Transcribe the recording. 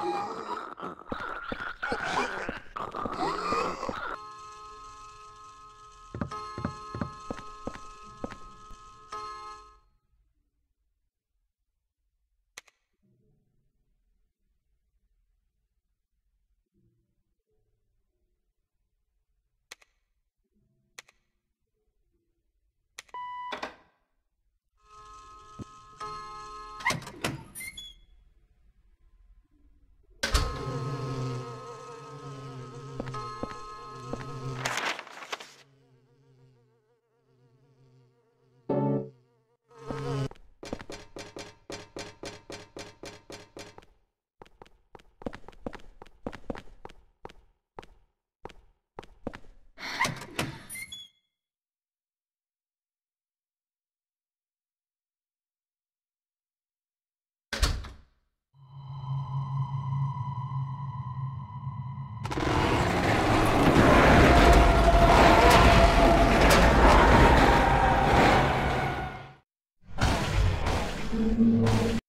Ugh. Música